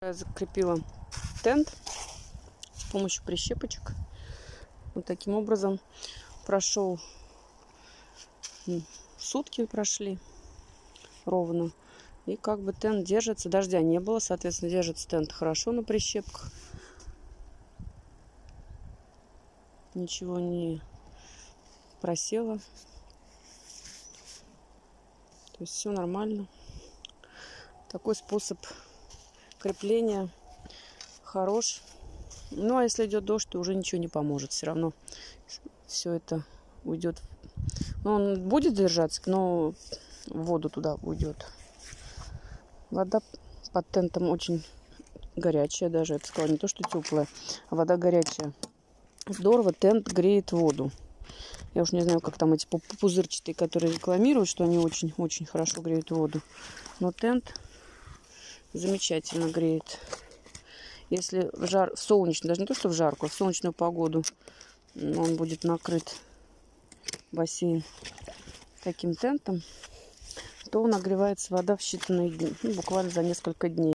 Я закрепила тент с помощью прищепочек. Вот таким образом прошел сутки прошли ровно. И как бы тент держится. Дождя не было, соответственно, держится тент хорошо на прищепках. Ничего не просело. То есть все нормально. Такой способ крепления хорош. Ну, а если идет дождь, то уже ничего не поможет. Все равно все это уйдет. Ну, он будет держаться, но воду туда уйдет. Вода под тентом очень горячая даже, я бы сказала, не то что теплая, а вода горячая. Здорово, тент греет воду. Я уж не знаю, как там эти пузырчатые, которые рекламируют, что они очень-очень хорошо греют воду. Но тент замечательно греет. Если в, жар, в солнечную, даже не то, что в жаркую, а в солнечную погоду он будет накрыт бассейн таким тентом, то нагревается вода в считанные дни, ну, буквально за несколько дней.